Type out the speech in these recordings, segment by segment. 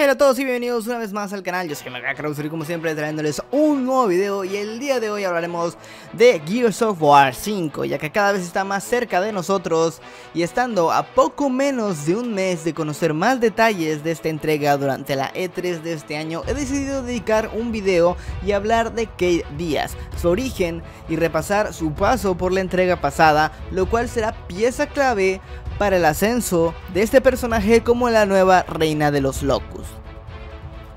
Hola a todos y bienvenidos una vez más al canal, yo soy Megakrauser y como siempre trayéndoles un nuevo video. Y el día de hoy hablaremos de Gears of War 5 ya que cada vez está más cerca de nosotros y estando a poco menos de un mes de conocer más detalles de esta entrega durante la E3 de este año he decidido dedicar un video y hablar de Kate Díaz, su origen y repasar su paso por la entrega pasada lo cual será pieza clave para el ascenso de este personaje como la nueva reina de los locus.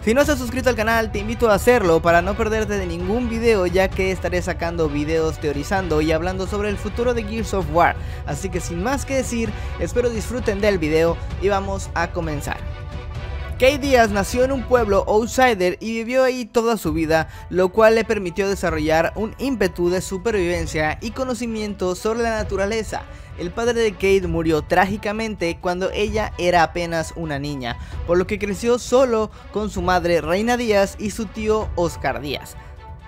Si no estás suscrito al canal te invito a hacerlo para no perderte de ningún video ya que estaré sacando videos teorizando y hablando sobre el futuro de Gears of War, así que sin más que decir espero disfruten del video y vamos a comenzar. Kate Díaz nació en un pueblo outsider y vivió ahí toda su vida, lo cual le permitió desarrollar un ímpetu de supervivencia y conocimiento sobre la naturaleza. El padre de Kate murió trágicamente cuando ella era apenas una niña, por lo que creció solo con su madre Reina Díaz y su tío Oscar Díaz.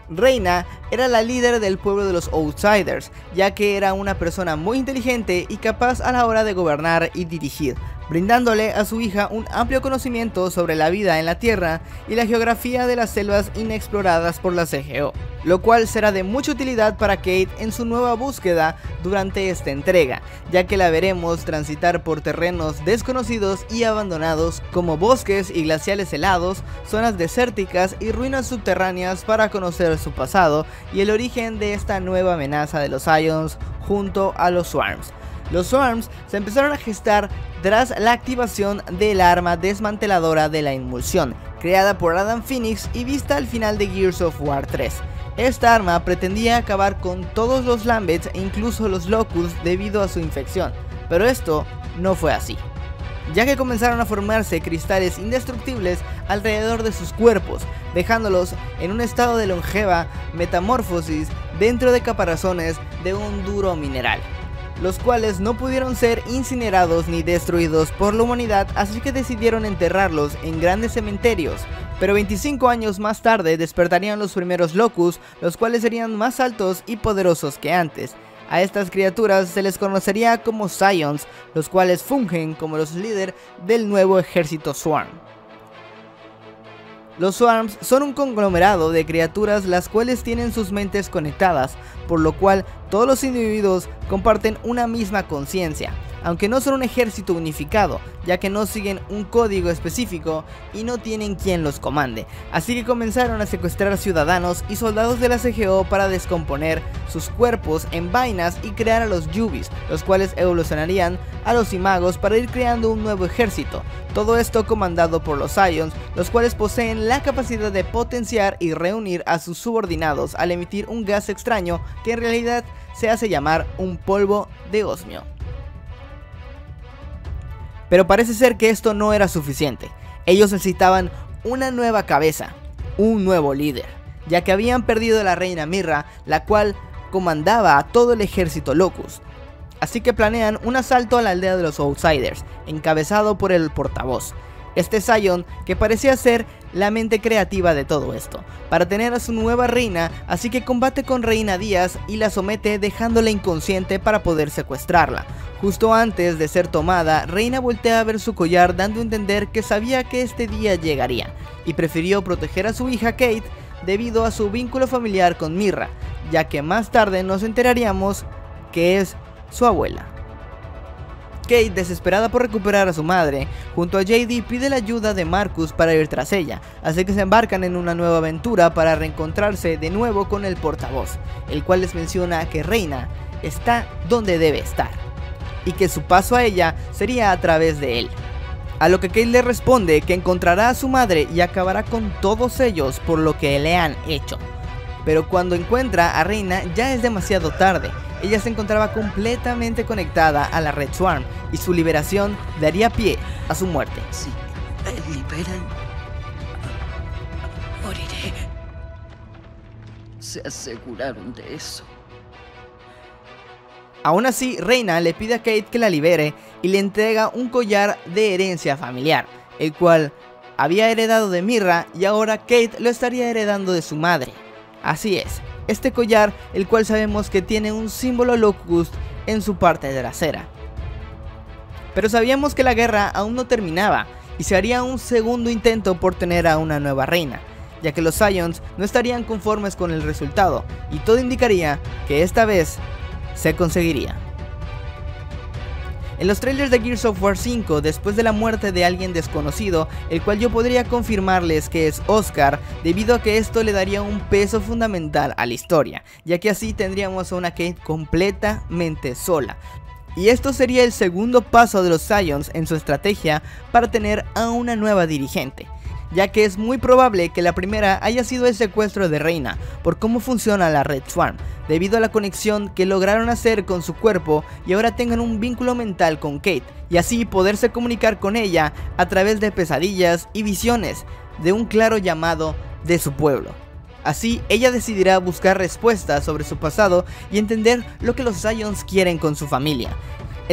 Reina era la líder del pueblo de los Outsiders, ya que era una persona muy inteligente y capaz a la hora de gobernar y dirigir, brindándole a su hija un amplio conocimiento sobre la vida en la Tierra y la geografía de las selvas inexploradas por la CGO, lo cual será de mucha utilidad para Kate en su nueva búsqueda durante esta entrega, ya que la veremos transitar por terrenos desconocidos y abandonados como bosques y glaciales helados, zonas desérticas y ruinas subterráneas para conocer su pasado y el origen de esta nueva amenaza de los Ions junto a los Swarms. Los Swarms se empezaron a gestar tras la activación del arma desmanteladora de la inmulsión, creada por Adam Phoenix y vista al final de Gears of War 3. Esta arma pretendía acabar con todos los Lambets e incluso los Locus debido a su infección, pero esto no fue así ya que comenzaron a formarse cristales indestructibles alrededor de sus cuerpos, dejándolos en un estado de longeva metamorfosis dentro de caparazones de un duro mineral los cuales no pudieron ser incinerados ni destruidos por la humanidad, así que decidieron enterrarlos en grandes cementerios. Pero 25 años más tarde despertarían los primeros Locus, los cuales serían más altos y poderosos que antes. A estas criaturas se les conocería como Scions, los cuales fungen como los líderes del nuevo ejército Swarm. Los Swarms son un conglomerado de criaturas las cuales tienen sus mentes conectadas, por lo cual todos los individuos comparten una misma conciencia, aunque no son un ejército unificado, ya que no siguen un código específico y no tienen quien los comande. Así que comenzaron a secuestrar ciudadanos y soldados de la CGO para descomponer sus cuerpos en vainas y crear a los Yubis, los cuales evolucionarían a los Imagos para ir creando un nuevo ejército. Todo esto comandado por los Ions, los cuales poseen la capacidad de potenciar y reunir a sus subordinados al emitir un gas extraño que en realidad se hace llamar un polvo de osmio. Pero parece ser que esto no era suficiente. Ellos necesitaban una nueva cabeza, un nuevo líder, ya que habían perdido a la reina Mirra, la cual comandaba a todo el ejército Locust. Así que planean un asalto a la aldea de los Outsiders, encabezado por el portavoz, este Sion que parecía ser la mente creativa de todo esto, para tener a su nueva reina, así que combate con Reina Díaz y la somete dejándola inconsciente para poder secuestrarla. Justo antes de ser tomada, Reina voltea a ver su collar dando a entender que sabía que este día llegaría, y prefirió proteger a su hija Kate debido a su vínculo familiar con Mirra, ya que más tarde nos enteraríamos que es su abuela. Kate, desesperada por recuperar a su madre, junto a JD pide la ayuda de Marcus para ir tras ella, así que se embarcan en una nueva aventura para reencontrarse de nuevo con el portavoz, el cual les menciona que Reina está donde debe estar, y que su paso a ella sería a través de él. A lo que Kate le responde que encontrará a su madre y acabará con todos ellos por lo que le han hecho. Pero cuando encuentra a Reina ya es demasiado tarde, ella se encontraba completamente conectada a la Red Swarm y su liberación daría pie a su muerte. Si me liberan, moriré. Se aseguraron de eso. Aún así, Reina le pide a Kate que la libere y le entrega un collar de herencia familiar, el cual había heredado de Mirra y ahora Kate lo estaría heredando de su madre. Así es, este collar, el cual sabemos que tiene un símbolo Locust en su parte trasera. Pero sabíamos que la guerra aún no terminaba y se haría un segundo intento por tener a una nueva reina, ya que los Scions no estarían conformes con el resultado, y todo indicaría que esta vez se conseguiría. En los trailers de Gears of War 5, después de la muerte de alguien desconocido, el cual yo podría confirmarles que es Oscar, debido a que esto le daría un peso fundamental a la historia, ya que así tendríamos a una Kate completamente sola. Y esto sería el segundo paso de los Scions en su estrategia para tener a una nueva dirigente ya que es muy probable que la primera haya sido el secuestro de Reina, por cómo funciona la Red Swarm, debido a la conexión que lograron hacer con su cuerpo y ahora tengan un vínculo mental con Kate, y así poderse comunicar con ella a través de pesadillas y visiones de un claro llamado de su pueblo. Así, ella decidirá buscar respuestas sobre su pasado y entender lo que los Scions quieren con su familia,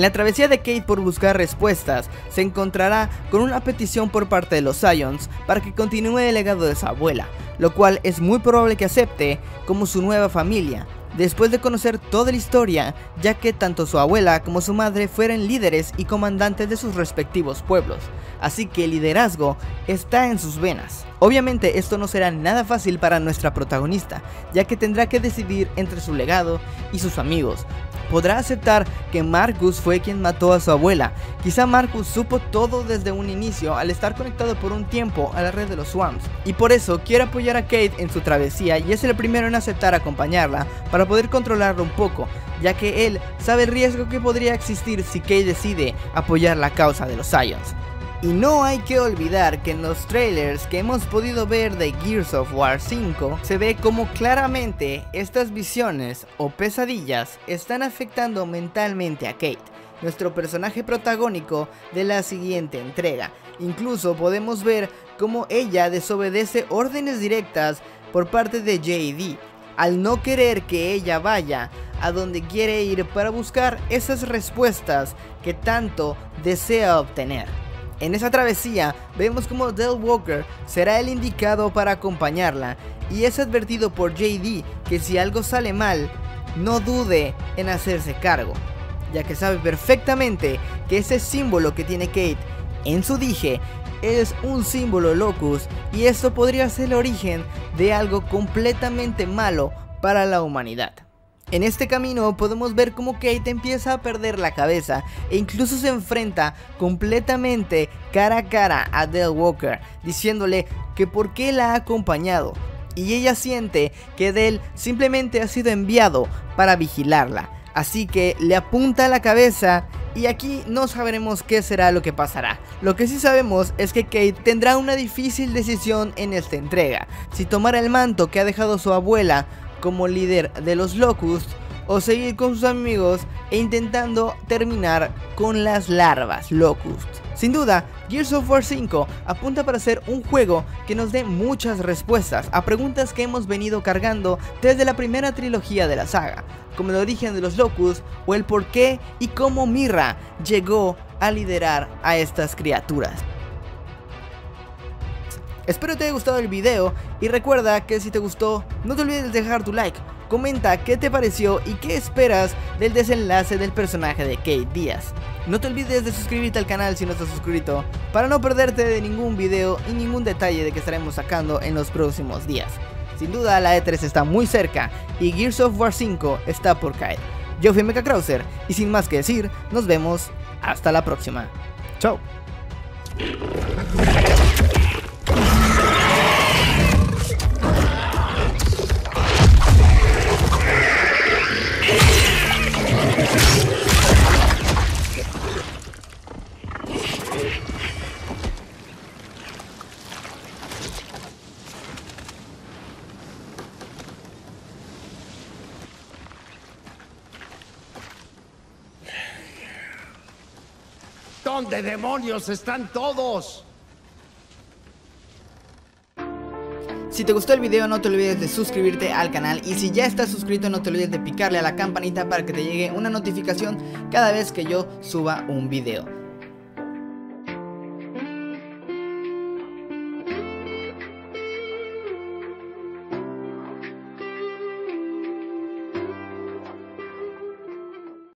en la travesía de Kate por buscar respuestas, se encontrará con una petición por parte de los Scions para que continúe el legado de su abuela, lo cual es muy probable que acepte como su nueva familia, después de conocer toda la historia, ya que tanto su abuela como su madre fueron líderes y comandantes de sus respectivos pueblos, así que el liderazgo está en sus venas. Obviamente esto no será nada fácil para nuestra protagonista, ya que tendrá que decidir entre su legado y sus amigos. Podrá aceptar que Marcus fue quien mató a su abuela. Quizá Marcus supo todo desde un inicio al estar conectado por un tiempo a la red de los Swamps. Y por eso quiere apoyar a Kate en su travesía y es el primero en aceptar acompañarla para poder controlarla un poco, ya que él sabe el riesgo que podría existir si Kate decide apoyar la causa de los Scions. Y no hay que olvidar que en los trailers que hemos podido ver de Gears of War 5 se ve como claramente estas visiones o pesadillas están afectando mentalmente a Kate, nuestro personaje protagónico de la siguiente entrega. Incluso podemos ver cómo ella desobedece órdenes directas por parte de JD, al no querer que ella vaya a donde quiere ir para buscar esas respuestas que tanto desea obtener. En esa travesía vemos como Del Walker será el indicado para acompañarla y es advertido por JD que si algo sale mal, no dude en hacerse cargo, ya que sabe perfectamente que ese símbolo que tiene Kate en su dije es un símbolo locus y esto podría ser el origen de algo completamente malo para la humanidad. En este camino podemos ver cómo Kate empieza a perder la cabeza e incluso se enfrenta completamente cara a cara a Del Walker, diciéndole que por qué la ha acompañado. Y ella siente que Del simplemente ha sido enviado para vigilarla. Así que le apunta a la cabeza y aquí no sabremos qué será lo que pasará. Lo que sí sabemos es que Kate tendrá una difícil decisión en esta entrega. Si tomar el manto que ha dejado su abuela como líder de los Locusts o seguir con sus amigos e intentando terminar con las larvas Locust. Sin duda, Gears of War 5 apunta para ser un juego que nos dé muchas respuestas a preguntas que hemos venido cargando desde la primera trilogía de la saga, como el origen de los Locust o el por qué y cómo Mirra llegó a liderar a estas criaturas. Espero te haya gustado el video y recuerda que si te gustó no te olvides de dejar tu like, comenta qué te pareció y qué esperas del desenlace del personaje de Kate Díaz. No te olvides de suscribirte al canal si no estás suscrito para no perderte de ningún video y ningún detalle de que estaremos sacando en los próximos días. Sin duda la E3 está muy cerca y Gears of War 5 está por caer. Yo fui Mecha Krauser y sin más que decir, nos vemos hasta la próxima. Chao. ¿Dónde demonios están todos? Si te gustó el video no te olvides de suscribirte al canal y si ya estás suscrito no te olvides de picarle a la campanita para que te llegue una notificación cada vez que yo suba un video.